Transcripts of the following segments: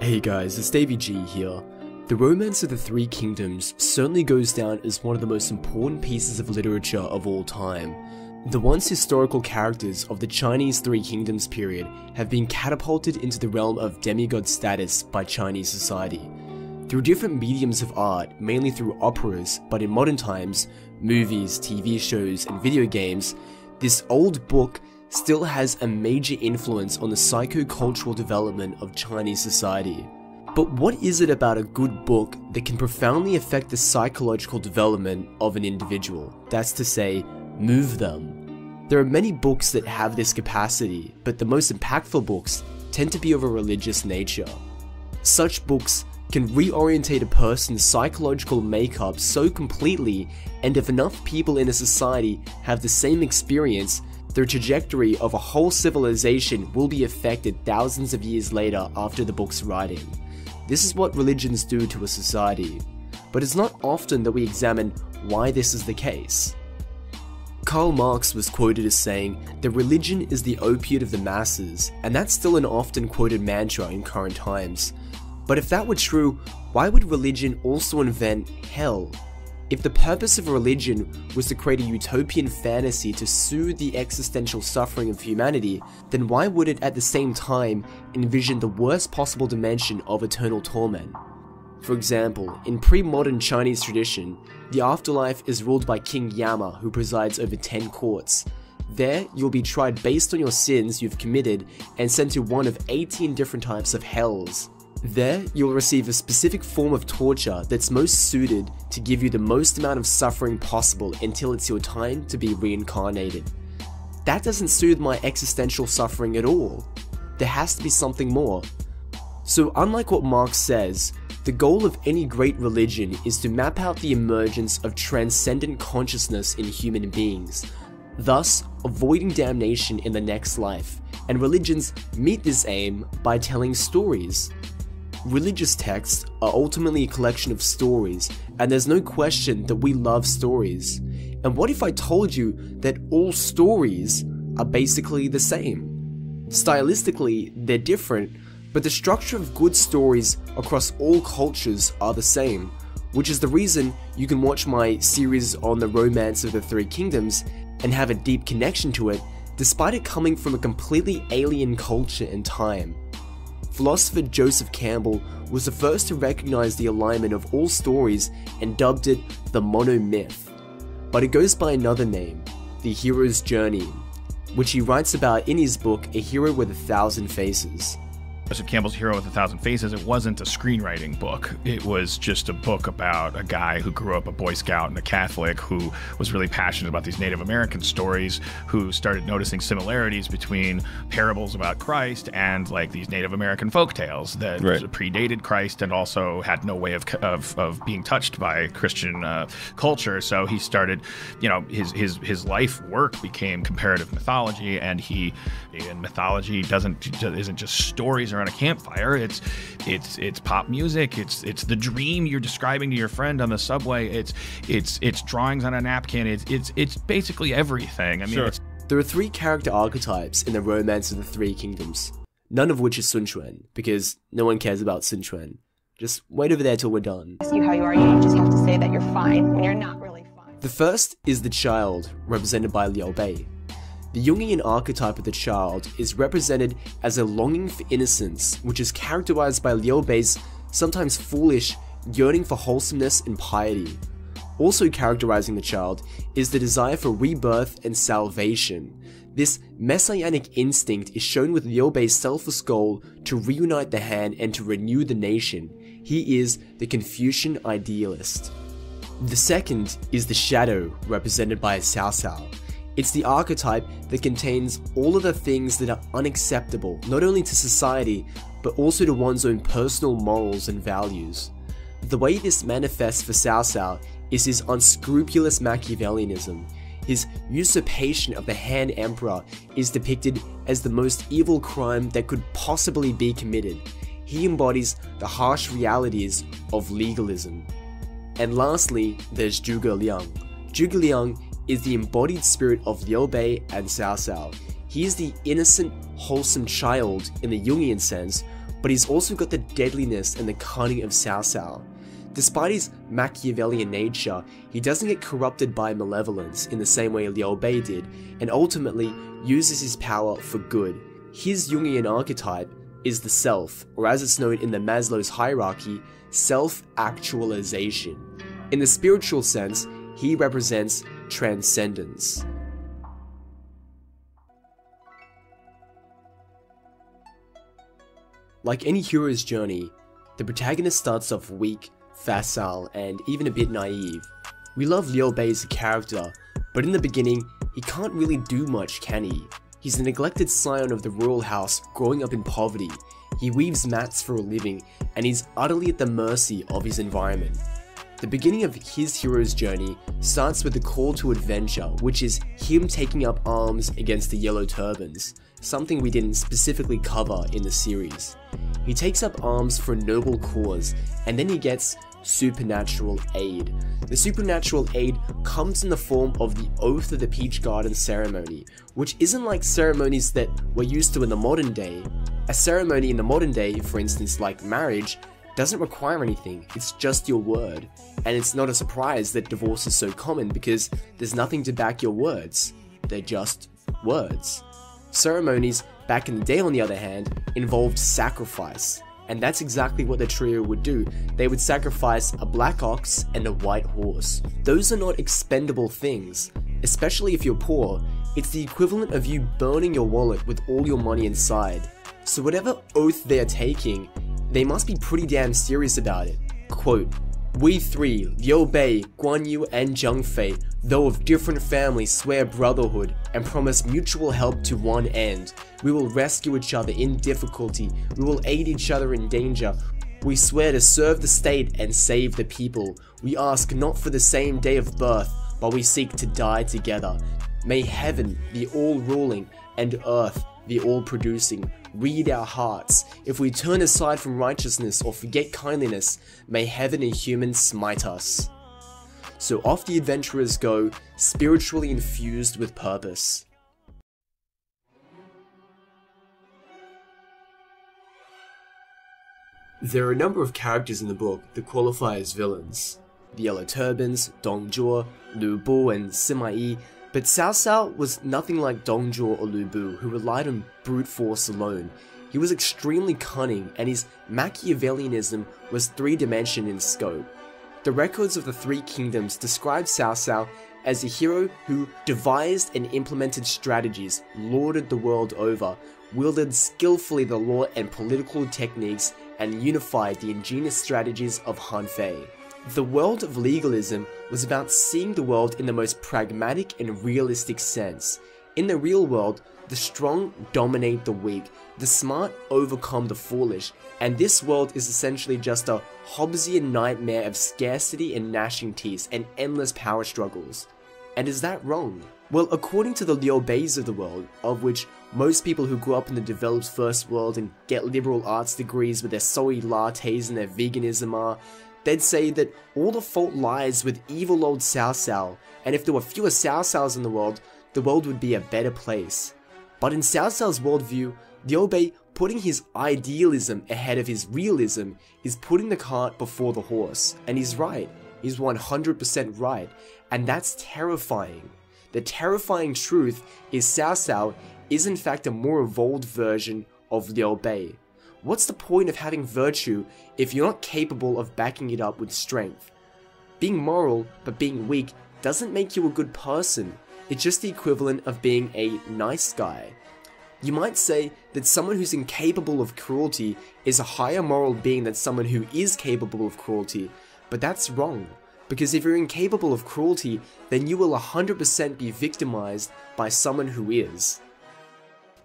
Hey guys, it's Davey G here. The Romance of the Three Kingdoms certainly goes down as one of the most important pieces of literature of all time. The once historical characters of the Chinese Three Kingdoms period have been catapulted into the realm of demigod status by Chinese society. Through different mediums of art, mainly through operas, but in modern times, movies, TV shows, and video games, this old book still has a major influence on the psycho-cultural development of Chinese society. But what is it about a good book that can profoundly affect the psychological development of an individual? That's to say, move them. There are many books that have this capacity, but the most impactful books tend to be of a religious nature. Such books can reorientate a person's psychological makeup so completely, and if enough people in a society have the same experience, the trajectory of a whole civilization will be affected thousands of years later after the book's writing. This is what religions do to a society, but it's not often that we examine why this is the case. Karl Marx was quoted as saying that religion is the opiate of the masses, and that's still an often quoted mantra in current times. But if that were true, why would religion also invent hell if the purpose of religion was to create a utopian fantasy to soothe the existential suffering of humanity, then why would it at the same time envision the worst possible dimension of eternal torment? For example, in pre-modern Chinese tradition, the afterlife is ruled by King Yama who presides over 10 courts. There, you'll be tried based on your sins you've committed and sent to one of 18 different types of hells. There, you'll receive a specific form of torture that's most suited to give you the most amount of suffering possible until it's your time to be reincarnated. That doesn't soothe my existential suffering at all. There has to be something more. So, unlike what Marx says, the goal of any great religion is to map out the emergence of transcendent consciousness in human beings, thus avoiding damnation in the next life, and religions meet this aim by telling stories. Religious texts are ultimately a collection of stories, and there's no question that we love stories. And what if I told you that all stories are basically the same? Stylistically, they're different, but the structure of good stories across all cultures are the same, which is the reason you can watch my series on the romance of the Three Kingdoms and have a deep connection to it, despite it coming from a completely alien culture and time philosopher Joseph Campbell was the first to recognize the alignment of all stories and dubbed it the monomyth. But it goes by another name, the hero's journey, which he writes about in his book A Hero with a Thousand Faces. Joseph Campbell's Hero with a Thousand Faces, it wasn't a screenwriting book. It was just a book about a guy who grew up a Boy Scout and a Catholic who was really passionate about these Native American stories, who started noticing similarities between parables about Christ and like these Native American folk tales that right. predated Christ and also had no way of, of, of being touched by Christian uh, culture. So he started, you know, his, his, his life work became comparative mythology, and he, in mythology, doesn't isn't just stories or around a campfire. It's it's it's pop music. It's it's the dream you're describing to your friend on the subway. It's it's it's drawings on a napkin. It's it's it's basically everything. I mean, sure. there are three character archetypes in the Romance of the Three Kingdoms. None of which is Sun Quan, because no one cares about Sun Quan. Just wait over there till we're done. You how you are. You just have to say that you're fine when you're not really fine. The first is the child, represented by Liu Bei. The Jungian archetype of the child is represented as a longing for innocence, which is characterized by Liu Bei's sometimes foolish yearning for wholesomeness and piety. Also characterizing the child is the desire for rebirth and salvation. This messianic instinct is shown with Liu Bei's selfless goal to reunite the Han and to renew the nation. He is the Confucian idealist. The second is the shadow, represented by Cao Cao. It's the archetype that contains all of the things that are unacceptable, not only to society, but also to one's own personal morals and values. The way this manifests for Cao Cao is his unscrupulous Machiavellianism. His usurpation of the Han Emperor is depicted as the most evil crime that could possibly be committed. He embodies the harsh realities of legalism. And lastly, there's Zhuge Liang. Zhuge Liang is the embodied spirit of Liu Bei and Cao Cao. He is the innocent, wholesome child in the Jungian sense, but he's also got the deadliness and the cunning of Cao Cao. Despite his Machiavellian nature, he doesn't get corrupted by malevolence in the same way Liu Bei did, and ultimately uses his power for good. His Jungian archetype is the self, or as it's known in the Maslow's hierarchy, self actualization. In the spiritual sense, he represents transcendence. Like any hero's journey, the protagonist starts off weak, facile, and even a bit naive. We love Liu Bei as a character, but in the beginning, he can't really do much, can he? He's a neglected scion of the royal house growing up in poverty. He weaves mats for a living, and he's utterly at the mercy of his environment. The beginning of his hero's journey starts with the call to adventure, which is him taking up arms against the Yellow Turbans, something we didn't specifically cover in the series. He takes up arms for a noble cause, and then he gets supernatural aid. The supernatural aid comes in the form of the Oath of the Peach Garden ceremony, which isn't like ceremonies that we're used to in the modern day. A ceremony in the modern day, for instance like marriage, doesn't require anything, it's just your word. And it's not a surprise that divorce is so common because there's nothing to back your words, they're just words. Ceremonies, back in the day on the other hand, involved sacrifice, and that's exactly what the trio would do. They would sacrifice a black ox and a white horse. Those are not expendable things, especially if you're poor. It's the equivalent of you burning your wallet with all your money inside. So whatever oath they're taking, they must be pretty damn serious about it. Quote, we three, Liu Bei, Guan Yu, and Zhang Fei, though of different families, swear brotherhood and promise mutual help to one end. We will rescue each other in difficulty. We will aid each other in danger. We swear to serve the state and save the people. We ask not for the same day of birth, but we seek to die together. May heaven, the all-ruling, and earth, the all-producing, read our hearts. If we turn aside from righteousness or forget kindliness, may heaven and humans smite us. So off the adventurers go, spiritually infused with purpose. There are a number of characters in the book that qualify as villains. The Yellow Turbans, Dong Zhuo, Lu Bu, and Sima Yi but Cao Cao was nothing like Dong Zhuo or Lu Bu, who relied on brute force alone. He was extremely cunning, and his Machiavellianism was three-dimensional in scope. The records of the Three Kingdoms describe Cao Cao as a hero who devised and implemented strategies, lorded the world over, wielded skillfully the law and political techniques, and unified the ingenious strategies of Han Fei. The world of legalism was about seeing the world in the most pragmatic and realistic sense. In the real world, the strong dominate the weak, the smart overcome the foolish, and this world is essentially just a Hobbesian nightmare of scarcity and gnashing teeth and endless power struggles. And is that wrong? Well, according to the Liu Beis of the world, of which most people who grew up in the developed first world and get liberal arts degrees with their soy lattes and their veganism are, they'd say that all the fault lies with evil old Cao Cao, and if there were fewer Cao Caos in the world, the world would be a better place. But in Cao Cao's worldview, Liu Bei putting his idealism ahead of his realism is putting the cart before the horse, and he's right. He's 100% right, and that's terrifying. The terrifying truth is Cao is in fact a more evolved version of Liu Bei. What's the point of having virtue if you're not capable of backing it up with strength? Being moral but being weak doesn't make you a good person, it's just the equivalent of being a nice guy. You might say that someone who's incapable of cruelty is a higher moral being than someone who is capable of cruelty, but that's wrong. Because if you're incapable of cruelty, then you will 100% be victimized by someone who is.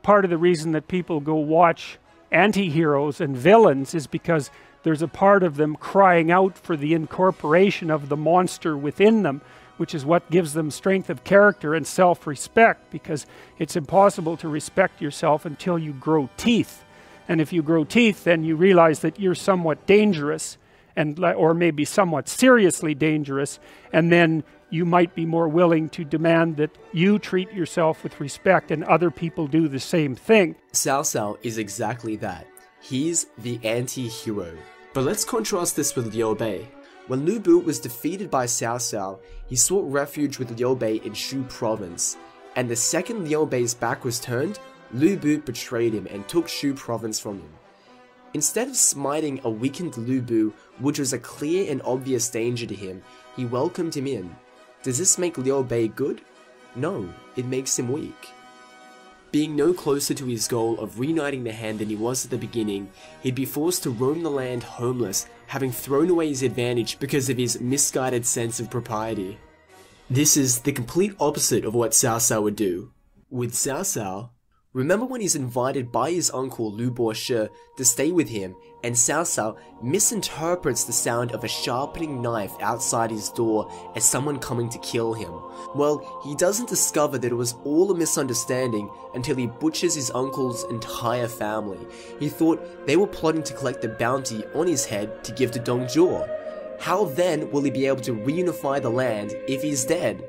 Part of the reason that people go watch anti-heroes and villains is because there's a part of them crying out for the incorporation of the monster within them which is what gives them strength of character and self-respect because it's impossible to respect yourself until you grow teeth. And if you grow teeth then you realize that you're somewhat dangerous and or maybe somewhat seriously dangerous and then you might be more willing to demand that you treat yourself with respect and other people do the same thing. Cao Cao is exactly that. He's the anti-hero. But let's contrast this with Liu Bei. When Lu Bu was defeated by Cao Cao, he sought refuge with Liu Bei in Xu province, and the second Liu Bei's back was turned, Lu Bu betrayed him and took Xu province from him. Instead of smiting a weakened Lu Bu, which was a clear and obvious danger to him, he welcomed him in. Does this make Liu Bei good? No, it makes him weak. Being no closer to his goal of reuniting the Han than he was at the beginning, he'd be forced to roam the land homeless, having thrown away his advantage because of his misguided sense of propriety. This is the complete opposite of what Cao Cao would do. With Cao Cao, Remember when he's invited by his uncle Lu Boshe to stay with him and Cao Cao misinterprets the sound of a sharpening knife outside his door as someone coming to kill him? Well, he doesn't discover that it was all a misunderstanding until he butchers his uncle's entire family. He thought they were plotting to collect the bounty on his head to give to Dong Zhuo. How then will he be able to reunify the land if he's dead?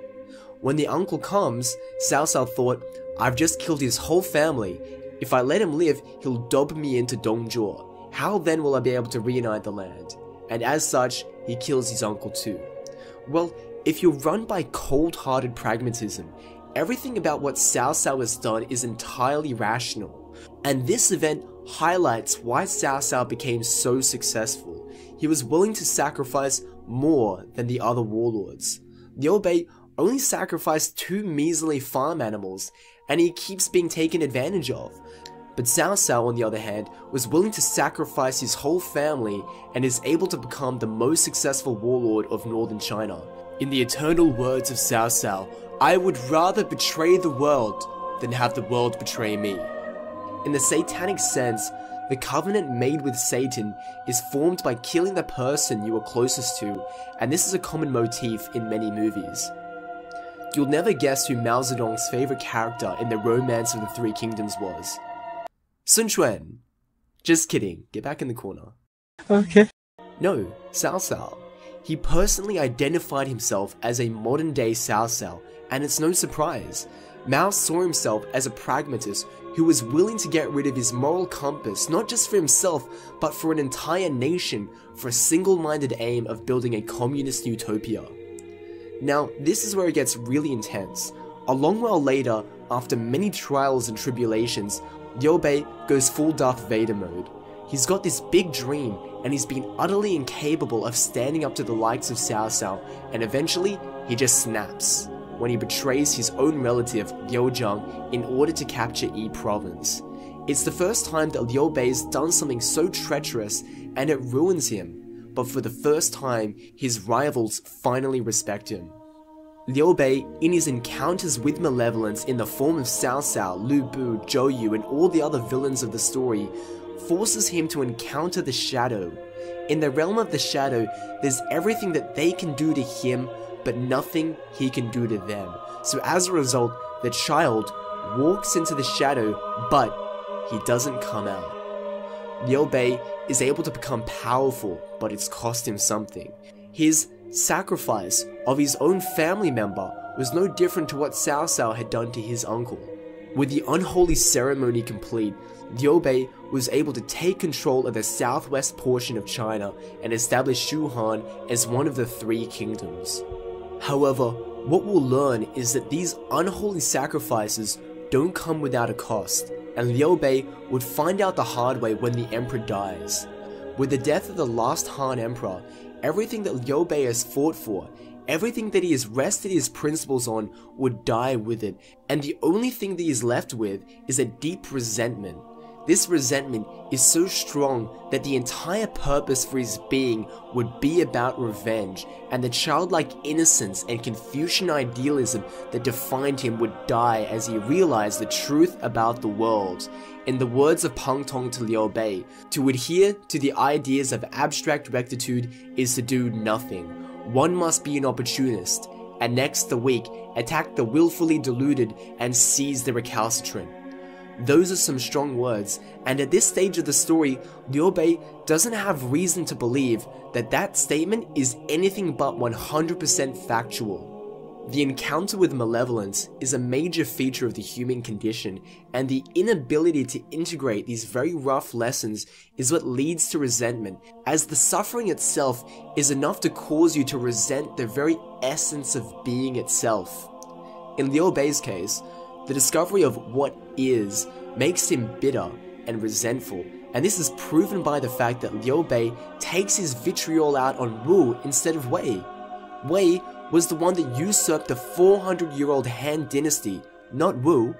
When the uncle comes, Cao Cao thought, I've just killed his whole family. If I let him live, he'll dob me into Dong Zhuo. How then will I be able to reunite the land? And as such, he kills his uncle too. Well, if you're run by cold-hearted pragmatism, everything about what Cao Cao has done is entirely rational. And this event highlights why Cao Cao became so successful. He was willing to sacrifice more than the other warlords. Liu Bei only sacrificed two measly farm animals, and he keeps being taken advantage of. But Cao Cao, on the other hand, was willing to sacrifice his whole family and is able to become the most successful warlord of northern China. In the eternal words of Cao Cao, I would rather betray the world than have the world betray me. In the satanic sense, the covenant made with Satan is formed by killing the person you are closest to, and this is a common motif in many movies. You'll never guess who Mao Zedong's favorite character in the Romance of the Three Kingdoms was. Sun Quan. Just kidding, get back in the corner. Okay. No, Cao Cao. He personally identified himself as a modern day Cao Cao, and it's no surprise. Mao saw himself as a pragmatist who was willing to get rid of his moral compass not just for himself, but for an entire nation for a single minded aim of building a communist utopia. Now, this is where it gets really intense. A long while later, after many trials and tribulations, Liu Bei goes full Darth Vader mode. He's got this big dream, and he's been utterly incapable of standing up to the likes of Cao Cao, and eventually, he just snaps when he betrays his own relative Liu Zhang in order to capture Yi province. It's the first time that Liu Bei's done something so treacherous, and it ruins him, but for the first time, his rivals finally respect him. Liu Bei, in his encounters with malevolence in the form of Cao Cao, Lu Bu, Zhou Yu, and all the other villains of the story, forces him to encounter the shadow. In the realm of the shadow, there's everything that they can do to him, but nothing he can do to them. So as a result, the child walks into the shadow, but he doesn't come out. Liu Bei is able to become powerful, but it's cost him something. His sacrifice of his own family member was no different to what Cao Cao had done to his uncle. With the unholy ceremony complete, Liu Bei was able to take control of the southwest portion of China and establish Shu Han as one of the three kingdoms. However, what we'll learn is that these unholy sacrifices don't come without a cost, and Liu Bei would find out the hard way when the emperor dies. With the death of the last Han emperor, everything that Liu Bei has fought for, everything that he has rested his principles on, would die with it, and the only thing that he is left with is a deep resentment. This resentment is so strong that the entire purpose for his being would be about revenge, and the childlike innocence and Confucian idealism that defined him would die as he realized the truth about the world. In the words of Pang Tong to Liu Bei, to adhere to the ideas of abstract rectitude is to do nothing. One must be an opportunist, and next the weak attack the willfully deluded and seize the recalcitrant. Those are some strong words, and at this stage of the story, Liu Bei doesn't have reason to believe that that statement is anything but 100% factual. The encounter with malevolence is a major feature of the human condition, and the inability to integrate these very rough lessons is what leads to resentment, as the suffering itself is enough to cause you to resent the very essence of being itself. In Liu Bei's case, the discovery of what is makes him bitter and resentful, and this is proven by the fact that Liu Bei takes his vitriol out on Wu instead of Wei. Wei was the one that usurped the 400 year old Han dynasty, not Wu.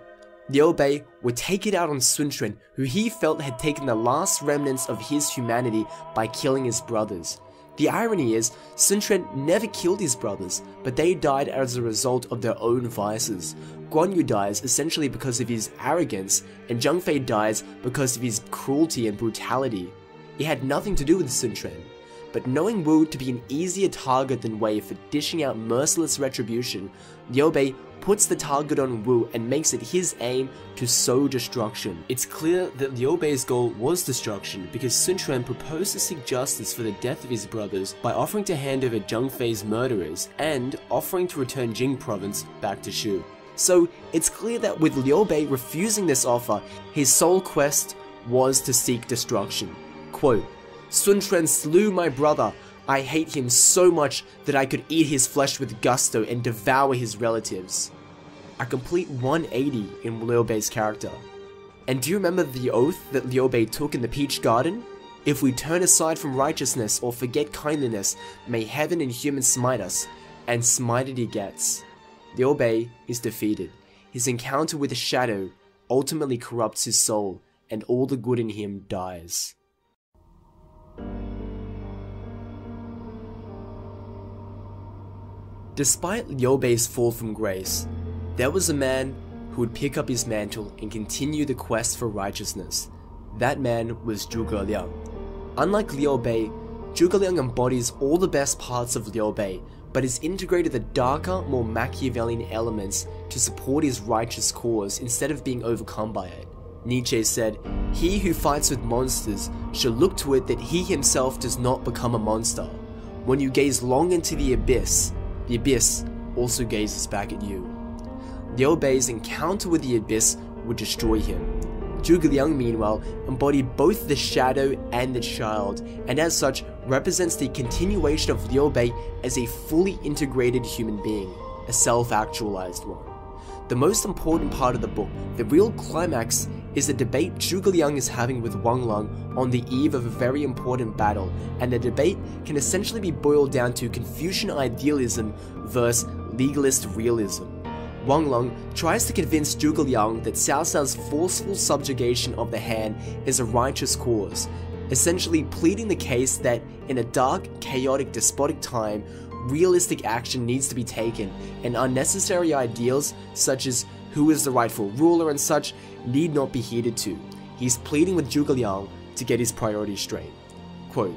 Liu Bei would take it out on Sun Quan, who he felt had taken the last remnants of his humanity by killing his brothers. The irony is, Sun never killed his brothers, but they died as a result of their own vices. Guan Yu dies essentially because of his arrogance, and Zhang Fei dies because of his cruelty and brutality. It had nothing to do with Sun but knowing Wu to be an easier target than Wei for dishing out merciless retribution, Liu Bei puts the target on Wu and makes it his aim to sow destruction. It's clear that Liu Bei's goal was destruction because Sun Quan proposed to seek justice for the death of his brothers by offering to hand over Zhang Fei's murderers and offering to return Jing province back to Shu. So it's clear that with Liu Bei refusing this offer, his sole quest was to seek destruction. Quote, Sun Quan slew my brother. I hate him so much that I could eat his flesh with gusto and devour his relatives. A complete 180 in Liu Bei's character. And do you remember the oath that Liu Bei took in the Peach Garden? If we turn aside from righteousness or forget kindliness, may heaven and human smite us, and smited he gets. Liu Bei is defeated. His encounter with the shadow ultimately corrupts his soul, and all the good in him dies. Despite Liu Bei's fall from grace, there was a man who would pick up his mantle and continue the quest for righteousness. That man was Zhuge Liang. Unlike Liu Bei, Zhuge Liang embodies all the best parts of Liu Bei, but has integrated the darker, more Machiavellian elements to support his righteous cause instead of being overcome by it. Nietzsche said, He who fights with monsters should look to it that he himself does not become a monster. When you gaze long into the abyss, the abyss also gazes back at you. Liu Bei's encounter with the abyss would destroy him. Zhuge Liang, meanwhile, embodied both the shadow and the child, and as such represents the continuation of Liu Bei as a fully integrated human being, a self-actualized one. The most important part of the book, the real climax, is the debate Zhuge Liang is having with Wang Lang on the eve of a very important battle, and the debate can essentially be boiled down to Confucian idealism versus legalist realism. Wang Lang tries to convince Zhuge Liang that Cao Cao's forceful subjugation of the Han is a righteous cause, essentially pleading the case that in a dark, chaotic, despotic time, realistic action needs to be taken, and unnecessary ideals such as who is the rightful ruler and such need not be heeded to. He's pleading with Zhuge Liang to get his priorities straight. Quote,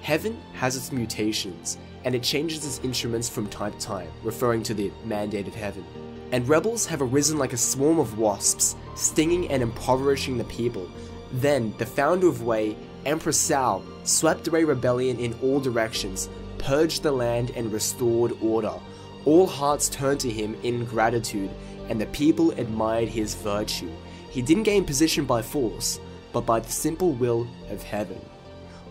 Heaven has its mutations, and it changes its instruments from time to time, referring to the mandate of heaven. And rebels have arisen like a swarm of wasps, stinging and impoverishing the people. Then, the founder of Wei, Empress Cao, swept away rebellion in all directions, purged the land and restored order. All hearts turned to him in gratitude, and the people admired his virtue. He didn't gain position by force, but by the simple will of heaven.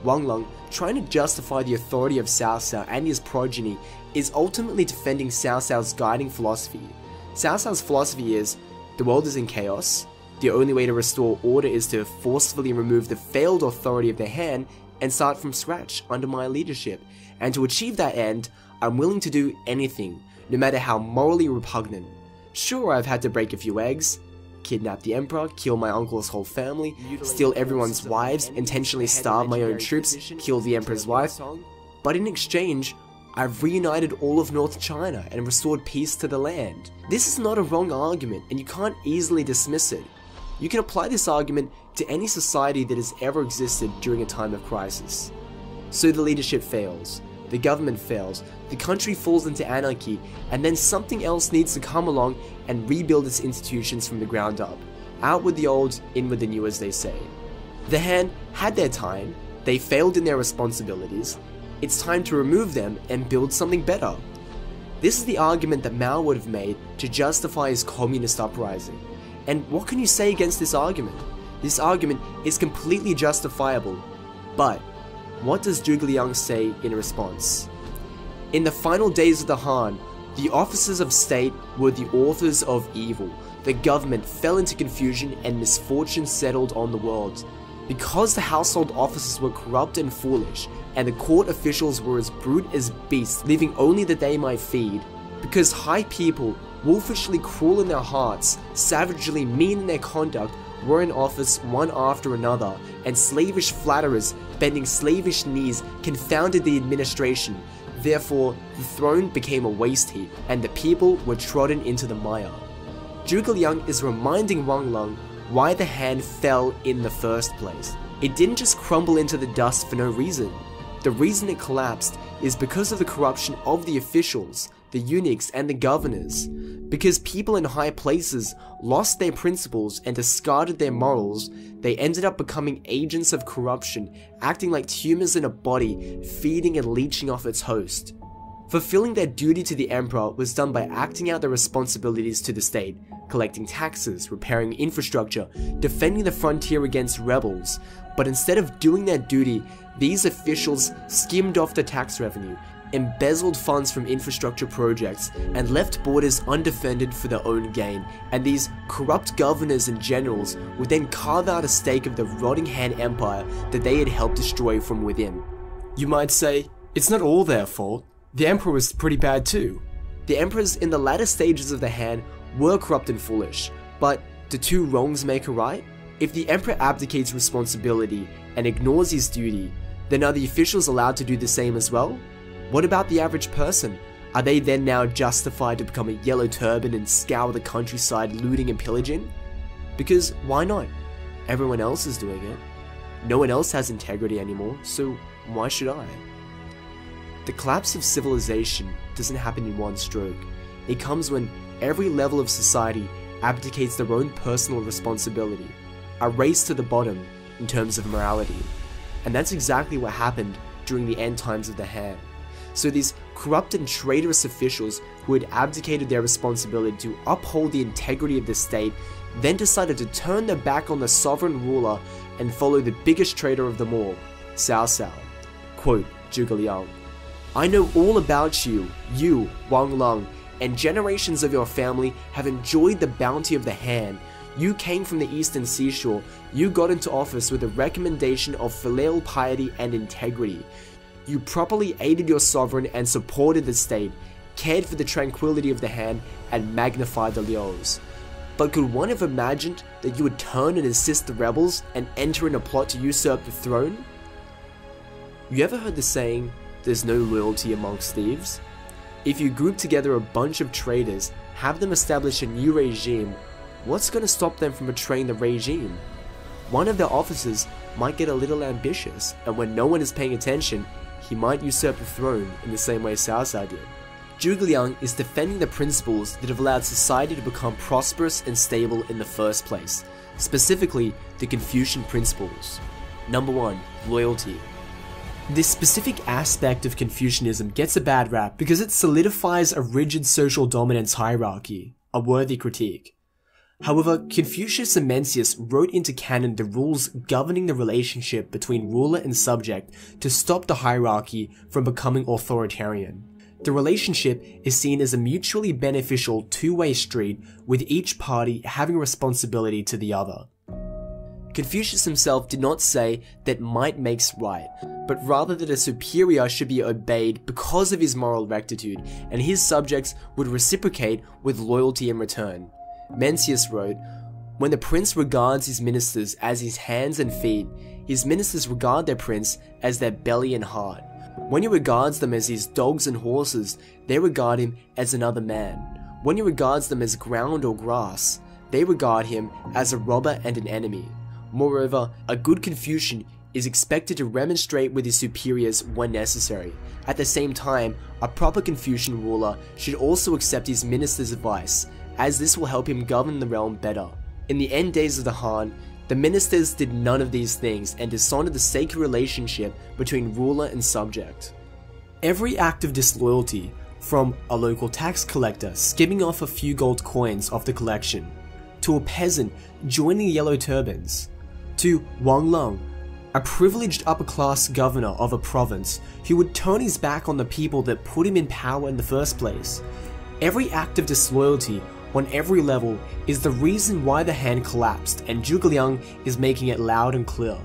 Wang Lang, trying to justify the authority of Cao Cao and his progeny, is ultimately defending Cao Cao's guiding philosophy. Cao Cao's philosophy is, the world is in chaos, the only way to restore order is to forcefully remove the failed authority of the Han and start from scratch under my leadership, and to achieve that end, I'm willing to do anything, no matter how morally repugnant. Sure, I've had to break a few eggs, kidnap the emperor, kill my uncle's whole family, steal everyone's wives, intentionally starve my own troops, kill the emperor's wife, but in exchange, I've reunited all of North China and restored peace to the land. This is not a wrong argument, and you can't easily dismiss it. You can apply this argument to any society that has ever existed during a time of crisis. So the leadership fails, the government fails, the country falls into anarchy, and then something else needs to come along and rebuild its institutions from the ground up. Out with the old, in with the new, as they say. The Han had their time, they failed in their responsibilities, it's time to remove them and build something better. This is the argument that Mao would have made to justify his communist uprising. And what can you say against this argument? This argument is completely justifiable. But what does Zhuge Liang say in response? In the final days of the Han, the officers of state were the authors of evil. The government fell into confusion and misfortune settled on the world. Because the household officers were corrupt and foolish, and the court officials were as brute as beasts, leaving only that they might feed. Because high people, wolfishly cruel in their hearts, savagely mean in their conduct, were in office one after another, and slavish flatterers, bending slavish knees, confounded the administration. Therefore, the throne became a waste heap, and the people were trodden into the mire. Zhuge Liang is reminding Wang Lang why the Han fell in the first place. It didn't just crumble into the dust for no reason. The reason it collapsed is because of the corruption of the officials, the eunuchs, and the governors. Because people in high places lost their principles and discarded their morals, they ended up becoming agents of corruption, acting like tumors in a body, feeding and leeching off its host. Fulfilling their duty to the emperor was done by acting out their responsibilities to the state, collecting taxes, repairing infrastructure, defending the frontier against rebels. But instead of doing their duty, these officials skimmed off the tax revenue, embezzled funds from infrastructure projects, and left borders undefended for their own gain. And these corrupt governors and generals would then carve out a stake of the rotting Han Empire that they had helped destroy from within. You might say, it's not all their fault. The emperor was pretty bad too. The emperors in the latter stages of the Han were corrupt and foolish, but do two wrongs make a right? If the emperor abdicates responsibility and ignores his duty, then are the officials allowed to do the same as well? What about the average person? Are they then now justified to become a yellow turban and scour the countryside looting and pillaging? Because why not? Everyone else is doing it. No one else has integrity anymore, so why should I? The collapse of civilization doesn't happen in one stroke. It comes when every level of society abdicates their own personal responsibility, a race to the bottom in terms of morality. And that's exactly what happened during the end times of the Han. So these corrupt and traitorous officials who had abdicated their responsibility to uphold the integrity of the state then decided to turn their back on the sovereign ruler and follow the biggest traitor of them all, Cao Cao. Quote Zhuge Liang. I know all about you, you, Wang Lang, and generations of your family have enjoyed the bounty of the Han. You came from the eastern seashore, you got into office with a recommendation of filial piety and integrity. You properly aided your sovereign and supported the state, cared for the tranquility of the Han, and magnified the Liaos. But could one have imagined that you would turn and assist the rebels and enter in a plot to usurp the throne? You ever heard the saying, there's no loyalty amongst thieves. If you group together a bunch of traitors, have them establish a new regime, what's going to stop them from betraying the regime? One of their officers might get a little ambitious, and when no one is paying attention, he might usurp the throne in the same way Cao did. Zhuge Liang is defending the principles that have allowed society to become prosperous and stable in the first place, specifically the Confucian principles. Number 1. Loyalty. This specific aspect of Confucianism gets a bad rap because it solidifies a rigid social dominance hierarchy, a worthy critique. However, Confucius and Mencius wrote into canon the rules governing the relationship between ruler and subject to stop the hierarchy from becoming authoritarian. The relationship is seen as a mutually beneficial two-way street with each party having responsibility to the other. Confucius himself did not say that might makes right, but rather that a superior should be obeyed because of his moral rectitude, and his subjects would reciprocate with loyalty in return. Mencius wrote, When the prince regards his ministers as his hands and feet, his ministers regard their prince as their belly and heart. When he regards them as his dogs and horses, they regard him as another man. When he regards them as ground or grass, they regard him as a robber and an enemy. Moreover, a good Confucian is expected to remonstrate with his superiors when necessary. At the same time, a proper Confucian ruler should also accept his minister's advice, as this will help him govern the realm better. In the end days of the Han, the ministers did none of these things and dishonored the sacred relationship between ruler and subject. Every act of disloyalty From a local tax collector skimming off a few gold coins off the collection, to a peasant joining the Yellow Turbans, to Wang Lang, a privileged upper class governor of a province who would turn his back on the people that put him in power in the first place. Every act of disloyalty on every level is the reason why the Han collapsed and Zhuge Liang is making it loud and clear.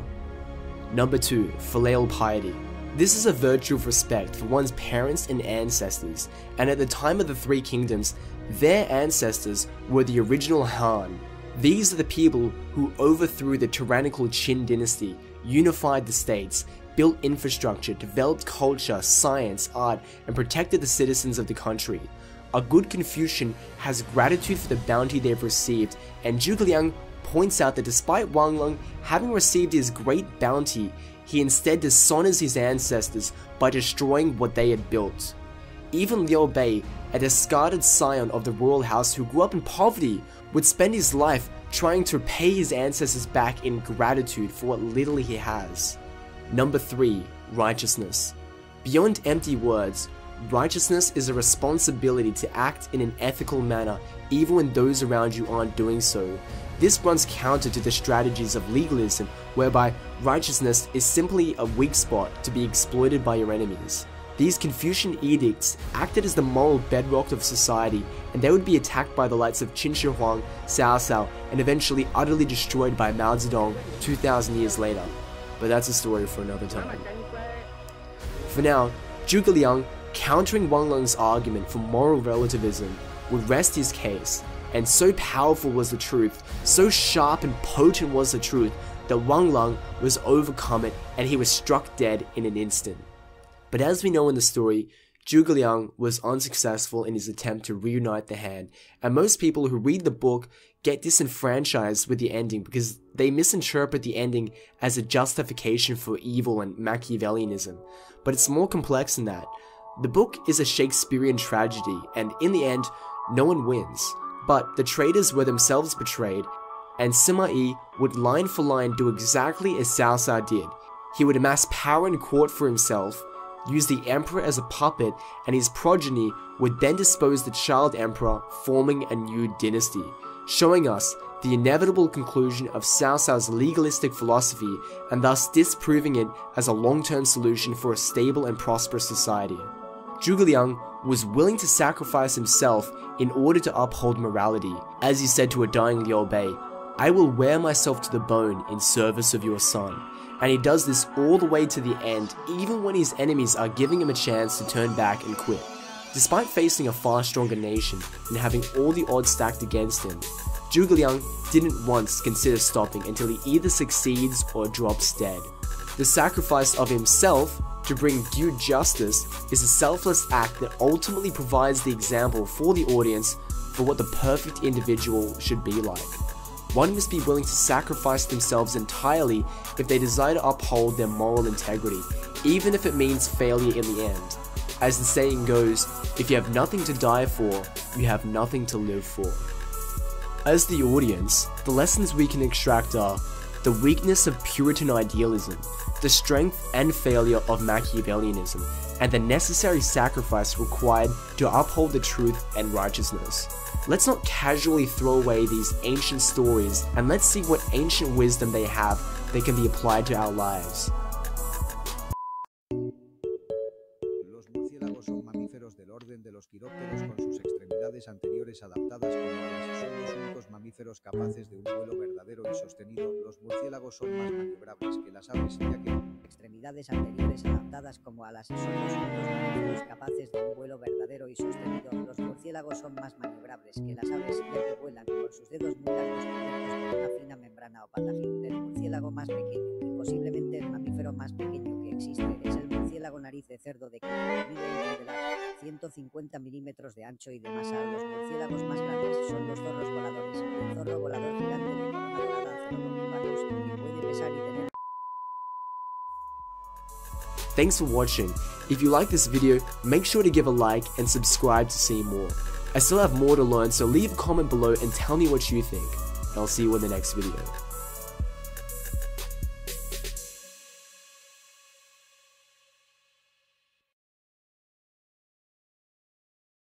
Number 2. Filial piety. This is a virtue of respect for one's parents and ancestors, and at the time of the Three Kingdoms, their ancestors were the original Han. These are the people who overthrew the tyrannical Qin dynasty, unified the states, built infrastructure, developed culture, science, art, and protected the citizens of the country. A good Confucian has gratitude for the bounty they've received, and Zhuge Liang points out that despite Wang Lang having received his great bounty, he instead dishonors his ancestors by destroying what they had built. Even Liu Bei, a discarded scion of the royal house who grew up in poverty, would spend his life trying to pay his ancestors back in gratitude for what little he has. Number 3. Righteousness. Beyond empty words, righteousness is a responsibility to act in an ethical manner even when those around you aren't doing so. This runs counter to the strategies of legalism, whereby righteousness is simply a weak spot to be exploited by your enemies. These Confucian edicts acted as the moral bedrock of society, and they would be attacked by the likes of Qin Shi Huang, Cao Cao, and eventually utterly destroyed by Mao Zedong 2,000 years later. But that's a story for another time. For now, Zhuge Liang, countering Wang Lang's argument for moral relativism, would rest his case, and so powerful was the truth, so sharp and potent was the truth, that Wang Lang was overcome it and he was struck dead in an instant. But as we know in the story, Zhuge Liang was unsuccessful in his attempt to reunite the Han, and most people who read the book get disenfranchised with the ending because they misinterpret the ending as a justification for evil and Machiavellianism. But it's more complex than that. The book is a Shakespearean tragedy, and in the end, no one wins. But the traitors were themselves betrayed, and Sima Yi would line for line do exactly as Cao Cao did. He would amass power in court for himself, use the emperor as a puppet, and his progeny would then dispose the child emperor, forming a new dynasty, showing us the inevitable conclusion of Cao Cao's legalistic philosophy and thus disproving it as a long-term solution for a stable and prosperous society. Zhuge Liang was willing to sacrifice himself in order to uphold morality, as he said to a dying Liu Bei, I will wear myself to the bone in service of your son. And he does this all the way to the end, even when his enemies are giving him a chance to turn back and quit. Despite facing a far stronger nation and having all the odds stacked against him, Zhuge Liang didn't once consider stopping until he either succeeds or drops dead. The sacrifice of himself to bring due justice is a selfless act that ultimately provides the example for the audience for what the perfect individual should be like. One must be willing to sacrifice themselves entirely if they desire to uphold their moral integrity, even if it means failure in the end. As the saying goes, if you have nothing to die for, you have nothing to live for. As the audience, the lessons we can extract are the weakness of Puritan idealism, the strength and failure of Machiavellianism, and the necessary sacrifice required to uphold the truth and righteousness. Let's not casually throw away these ancient stories and let's see what ancient wisdom they have that can be applied to our lives. Anteriores adaptadas como alas. Son los únicos mamíferos capaces de un vuelo verdadero y sostenido. Los murciélagos son más maniobrables que las aves ya que extremidades anteriores adaptadas como alas son los únicos mamíferos capaces de un vuelo verdadero y sostenido. Los murciélagos son más maniobrables que las aves ya que vuelan con sus dedos muy largos cubiertos por una fina membrana o patagín. El murciélago más pequeño y posiblemente el mamífero más pequeño que existe es el murciélago nariz de cerdo de mide entre la 150 milímetros de ancho y de masa. Los murciélagos más grandes son los zorros voladores. El zorro volador gigante de Thanks for watching. If you like this video, make sure to give a like and subscribe to see more. I still have more to learn, so leave a comment below and tell me what you think. I'll see you in the next video.